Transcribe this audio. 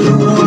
you.